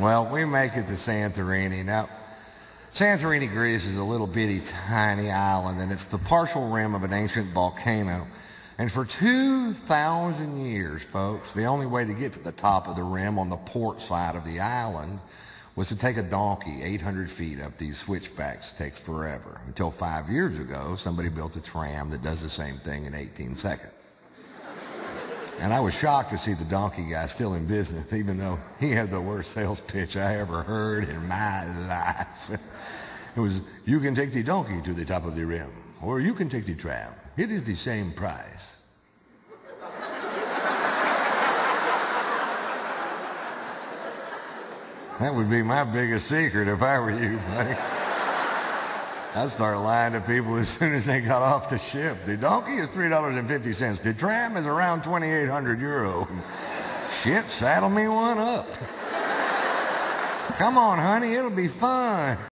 Well, we make it to Santorini. Now, Santorini, Greece is a little bitty tiny island, and it's the partial rim of an ancient volcano. And for 2,000 years, folks, the only way to get to the top of the rim on the port side of the island was to take a donkey 800 feet up these switchbacks. It takes forever. Until five years ago, somebody built a tram that does the same thing in 18 seconds. And I was shocked to see the donkey guy still in business, even though he had the worst sales pitch I ever heard in my life. It was, you can take the donkey to the top of the rim, or you can take the tram. It is the same price. That would be my biggest secret if I were you, buddy. I'd start lying to people as soon as they got off the ship. The donkey is $3.50. The tram is around 2,800 euro. Shit, saddle me one up. Come on, honey, it'll be fun.